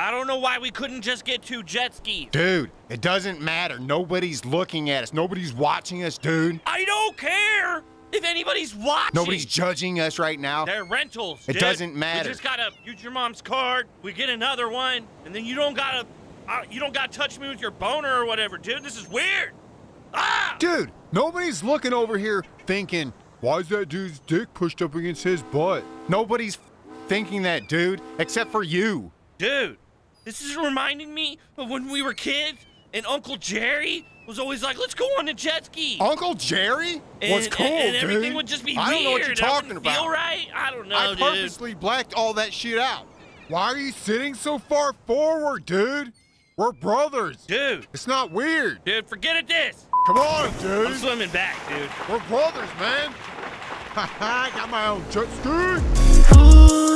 I don't know why we couldn't just get two jet skis. Dude, it doesn't matter. Nobody's looking at us. Nobody's watching us, dude. I don't care if anybody's watching. Nobody's judging us right now. They're rentals. It dude. doesn't matter. We just gotta use your mom's card. We get another one, and then you don't gotta, uh, you don't gotta touch me with your boner or whatever, dude. This is weird. Ah! Dude, nobody's looking over here thinking, why is that dude's dick pushed up against his butt? Nobody's thinking that, dude, except for you. Dude, this is reminding me of when we were kids, and Uncle Jerry was always like, "Let's go on the jet ski." Uncle Jerry and, was cool, and, and everything dude. would just be I don't know what weird. you're and I talking wouldn't about. Feel right? I don't know, I dude. purposely blacked all that shit out. Why are you sitting so far forward, dude? We're brothers. Dude, It's not weird. dude, forget it. This. Come on, dude. I'm dude. swimming back, dude. We're brothers, man. I got my own jet ski.